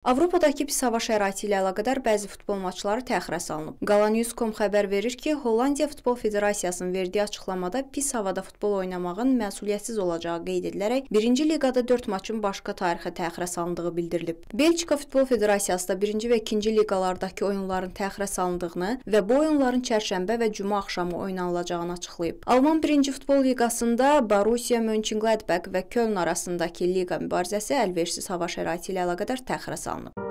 Avropadakı pis hava şəraiti ilə əlaqədar bəzi futbol maçları təxirə salınıb. Qalanews.com xəbər verir ki, Hollandiya Futbol Federasiyasının verdiyi açıqlamada pis havada futbol oynamağın məsuliyyətsiz olacağı qeyd edilərək 1-ci liqada 4 maçın başqa tarixə təxirə salındığı bildirilib. Belçika Futbol Federasiyası da 1-ci və 2-ci liqalardakı oyunların təxirə salındığını və bu oyunların çərşənbə və cümə axşamı oynanılacağını açıqlayıb. Alman 1-ci futbol liqasında Borussia Mönchengladbach və Köln arasındakı liqa mübarizəsi əlverişsiz hava şəraiti ilə əlaqədar təxirə salınıb salınıb.